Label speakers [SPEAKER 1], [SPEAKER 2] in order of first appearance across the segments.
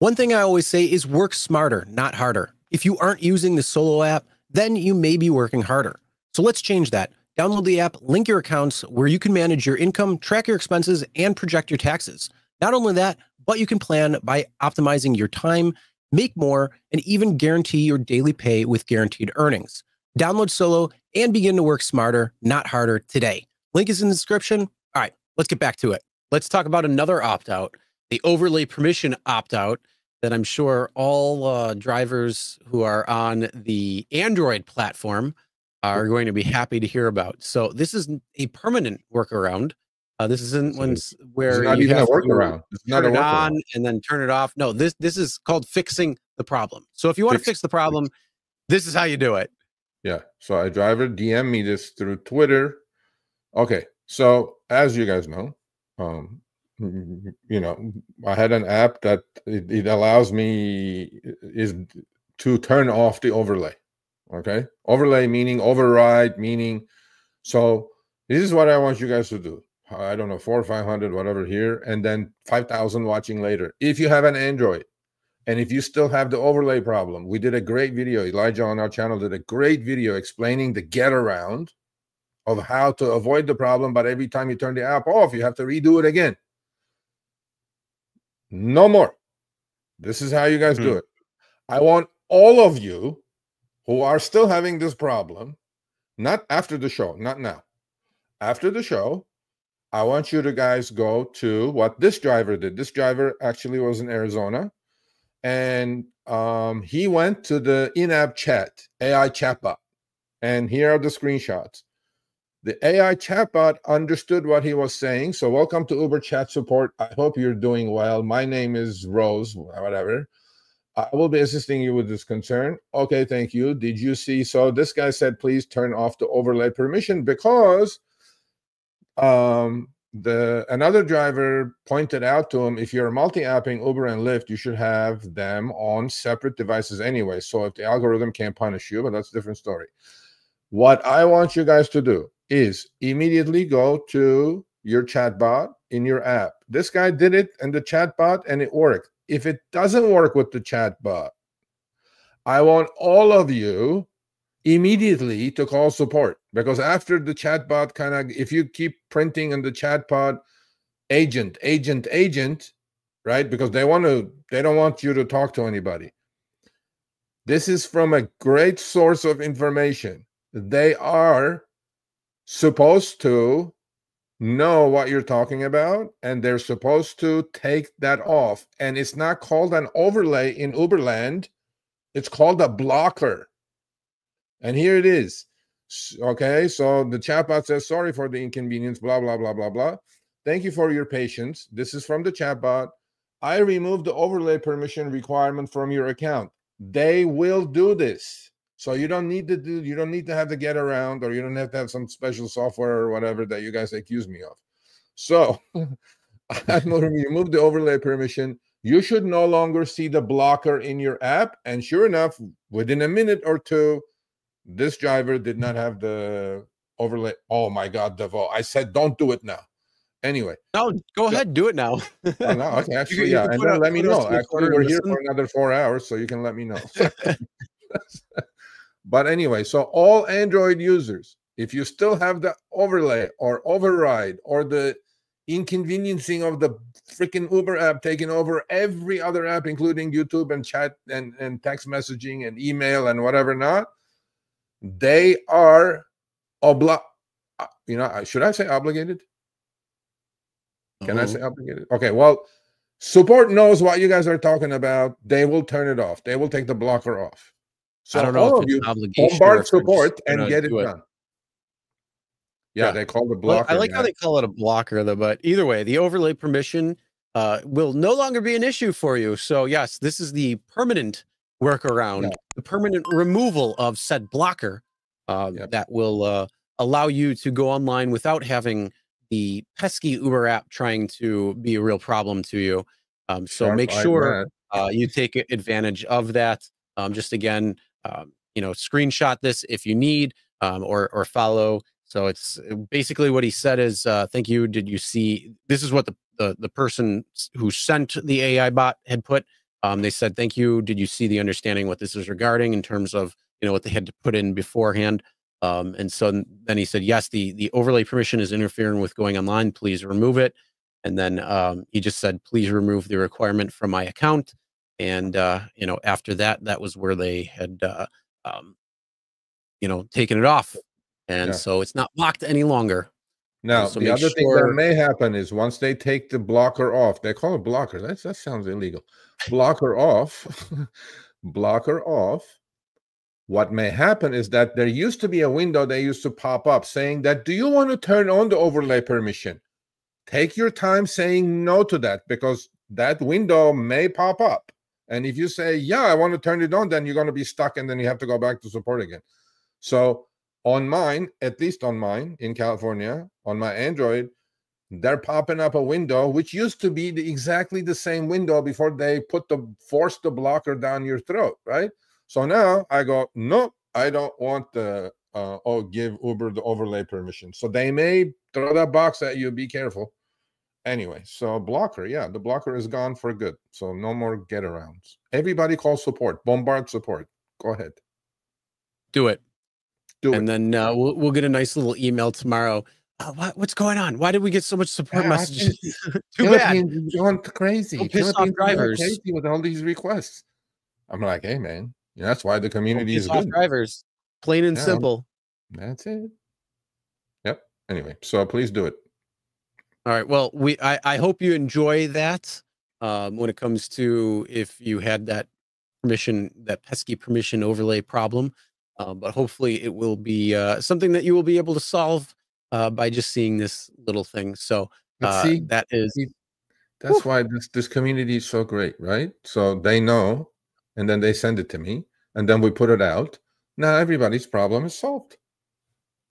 [SPEAKER 1] One thing I always say is work smarter, not harder. If you aren't using the Solo app, then you may be working harder. So let's change that. Download the app, link your accounts where you can manage your income, track your expenses, and project your taxes. Not only that, but you can plan by optimizing your time, make more, and even guarantee your daily pay with guaranteed earnings. Download Solo and begin to work smarter, not harder today. Link is in the description. All right, let's get back to it. Let's talk about another opt out, the overlay permission opt out that I'm sure all uh, drivers who are on the Android platform are going to be happy to hear about. So this is a permanent workaround. Uh, this isn't one where
[SPEAKER 2] not
[SPEAKER 1] you
[SPEAKER 2] even a
[SPEAKER 1] have to
[SPEAKER 2] workaround. It's not
[SPEAKER 1] turn
[SPEAKER 2] a
[SPEAKER 1] it on and then turn it off. No, this this is called fixing the problem. So if you want to
[SPEAKER 2] Fix-
[SPEAKER 1] fix the problem, this is how you do it.
[SPEAKER 2] Yeah. So a driver DM me this through Twitter. Okay. So as you guys know, um, you know, I had an app that it, it allows me is to turn off the overlay. Okay. Overlay meaning override meaning. So this is what I want you guys to do. I don't know, four or five hundred, whatever here, and then five thousand watching later. If you have an Android, and if you still have the overlay problem, we did a great video. Elijah on our channel did a great video explaining the get around of how to avoid the problem. But every time you turn the app off, you have to redo it again. No more. This is how you guys do it. I want all of you who are still having this problem, not after the show, not now. After the show, I want you to guys go to what this driver did. This driver actually was in Arizona and um, he went to the in-app chat AI chatbot, and here are the screenshots. The AI chatbot understood what he was saying. So, welcome to Uber Chat Support. I hope you're doing well. My name is Rose, whatever. I will be assisting you with this concern. Okay, thank you. Did you see? So, this guy said, please turn off the overlay permission because um the another driver pointed out to him if you're multi-apping uber and lyft you should have them on separate devices anyway so if the algorithm can't punish you but that's a different story what i want you guys to do is immediately go to your chatbot in your app. This guy did it and the chatbot and it worked. If it doesn't work with the chatbot i want all of you immediately to call support because after the chatbot kind of if you keep printing in the chatbot agent agent agent right? Because they want to they don't want you to talk to anybody. This is from a great source of information. They are supposed to know what you're talking about and they're supposed to take that off and it's not called an overlay in uberland it's called a blocker and here it is. Okay, so the chatbot says, sorry for the inconvenience, blah, blah, blah, blah, blah. Thank you for your patience. This is from the chatbot. I removed the overlay permission requirement from your account. They will do this. So you don't need to do, you don't need to have to get around, or you don't have to have some special software or whatever that you guys accuse me of. So mm-hmm. I removed the overlay permission. You should no longer see the blocker in your app. And sure enough, within a minute or two, this driver did not have the overlay. Oh my God, Devo. I said, don't do it now. Anyway,
[SPEAKER 1] No, go
[SPEAKER 2] Yeah.
[SPEAKER 1] ahead, do it now.
[SPEAKER 2] oh, no, okay, actually,
[SPEAKER 1] you
[SPEAKER 2] yeah.
[SPEAKER 1] can
[SPEAKER 2] And then
[SPEAKER 1] a-
[SPEAKER 2] let me know. Actually, we're here for another four hours, so you can let me know. But anyway, so all Android users, if you still have the overlay or override or the inconveniencing of the freaking Uber app taking over every other app, including YouTube and chat and, and text messaging and email and whatever not, they are obli- uh, you know, should I say obligated? Can I
[SPEAKER 1] Uh-oh.
[SPEAKER 2] say obligated? Okay, well, support knows what you guys are talking about. They will turn it off. They will take the blocker off. So
[SPEAKER 1] I don't know
[SPEAKER 2] all
[SPEAKER 1] if
[SPEAKER 2] of
[SPEAKER 1] it's
[SPEAKER 2] you
[SPEAKER 1] an obligation.
[SPEAKER 2] bombard support and get it
[SPEAKER 1] do
[SPEAKER 2] done. Yeah,
[SPEAKER 1] Yeah.
[SPEAKER 2] they call
[SPEAKER 1] Well,
[SPEAKER 2] blocker.
[SPEAKER 1] I like how they call it a blocker, though. But either way, the overlay permission uh, will no longer be an issue for you. So yes, this is the permanent workaround,
[SPEAKER 2] Yeah.
[SPEAKER 1] the permanent removal of said blocker uh,
[SPEAKER 2] Yep.
[SPEAKER 1] that will uh, allow you to go online without having the pesky Uber app trying to be a real problem to you. Um, so
[SPEAKER 2] Sharp
[SPEAKER 1] make sure uh, you take advantage of that. Um, just again, um, you know, screenshot this if you need, um, or or follow. So it's uh, basically what he said is, uh, "Thank you. Did you see? This is what the the, the person who sent the AI bot had put. Um, they said, "Thank you. Did you see the understanding what this is regarding in terms of you know what they had to put in beforehand?" Um, and so then he said, "Yes, the the overlay permission is interfering with going online. Please remove it." And then um, he just said, "Please remove the requirement from my account." And uh, you know, after that, that was where they had uh, um, you know taken it off, and yeah. so it's not blocked any longer.
[SPEAKER 2] Now, so the other sure... thing that may happen is once they take the blocker off, they call it blocker. That's, that sounds illegal. Blocker off, blocker off. What may happen is that there used to be a window that used to pop up saying that, do you want to turn on the overlay permission? Take your time saying no to that because that window may pop up. And if you say, yeah, I want to turn it on, then you're going to be stuck and then you have to go back to support again. So on mine, at least on mine in California, on my Android, they're popping up a window which used to be the, exactly the same window before they put the force the blocker down your throat, right? So now I go, nope, I don't want the uh, oh give Uber the overlay permission. So they may throw that box at you. Be careful. Anyway, so blocker, yeah, the blocker is gone for good. So no more get arounds. Everybody call support, bombard support. Go ahead.
[SPEAKER 1] Do it.
[SPEAKER 2] Do
[SPEAKER 1] and
[SPEAKER 2] it.
[SPEAKER 1] And then uh, we'll, we'll get a nice little email tomorrow. Uh, what, what's going on? Why did we get so much support yeah, messages?
[SPEAKER 2] Too Philippines bad. Going crazy. Don't piss off drivers crazy with all these requests. I'm like, hey man, that's why the community is good.
[SPEAKER 1] Drivers, plain and yeah, simple.
[SPEAKER 2] That's it. Yep. Anyway, so please do it.
[SPEAKER 1] All right. Well, we I, I hope you enjoy that. Um, when it comes to if you had that permission, that pesky permission overlay problem. Uh, but hopefully it will be uh, something that you will be able to solve uh, by just seeing this little thing. So uh, see, that is.
[SPEAKER 2] That's whew. why this, this community is so great, right? So they know, and then they send it to me, and then we put it out. Now everybody's problem is solved.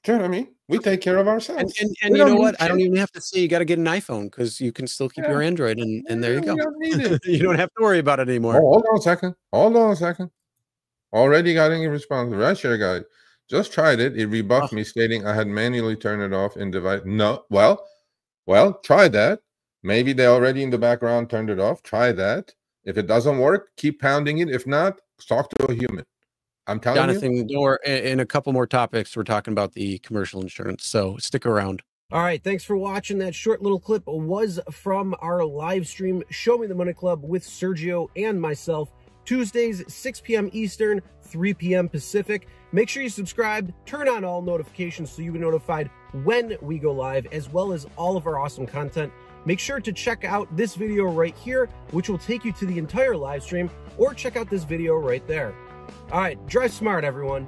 [SPEAKER 2] You know what I mean? We take care of ourselves.
[SPEAKER 1] And, and, and you know what? I don't even have to say you got to get an iPhone because you can still keep yeah. your Android, and, and there you go. Don't you don't have to worry about it anymore.
[SPEAKER 2] Oh, hold on a second. Hold on a second. Already got any response. Rideshare Guy. Just tried it. It rebuffed oh. me stating I had manually turned it off in device. No. Well, well, try that. Maybe they already in the background turned it off. Try that. If it doesn't work, keep pounding it. If not, talk to a human. I'm telling
[SPEAKER 1] Jonathan,
[SPEAKER 2] you.
[SPEAKER 1] Jonathan, in a couple more topics, we're talking about the commercial insurance. So stick around.
[SPEAKER 3] All right, thanks for watching. That short little clip was from our live stream, Show Me the Money Club with Sergio and myself. Tuesdays, 6 p.m. Eastern, 3 p.m. Pacific. Make sure you subscribe, turn on all notifications so you'll be notified when we go live, as well as all of our awesome content. Make sure to check out this video right here, which will take you to the entire live stream, or check out this video right there. All right, drive smart, everyone.